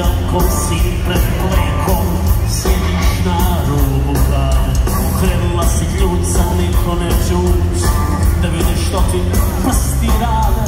za kosi pred mlekom Sjediš na rubu hlade Okrenula si kljuca, niko ne čuš Da vidiš što ti prsti rade.